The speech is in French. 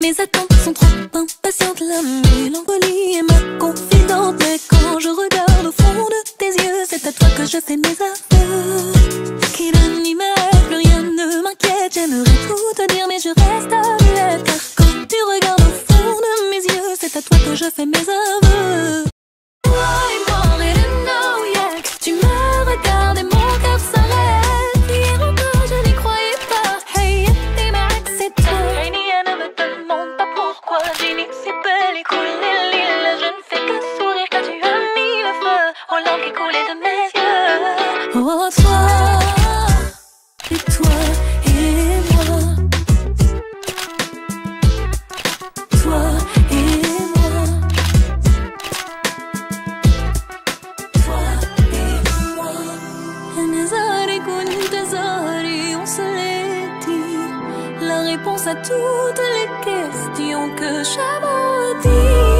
Mes attentes sont trop impatientes, la mélancolie est ma confidente. Mais quand je regarde au fond de tes yeux, c'est à toi que je fais mes aveux. Quel animal, plus rien ne m'inquiète. J'aimerais tout te dire, mais je reste muette. Car quand tu regardes au fond de mes yeux, c'est à toi que je fais mes aveux. couler. Oh, toi, et toi, et moi. Toi et moi. Toi et moi. Nazari Kuntazari, on se l'est dit. La réponse à toutes les questions que j'avais dit.